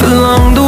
Life along the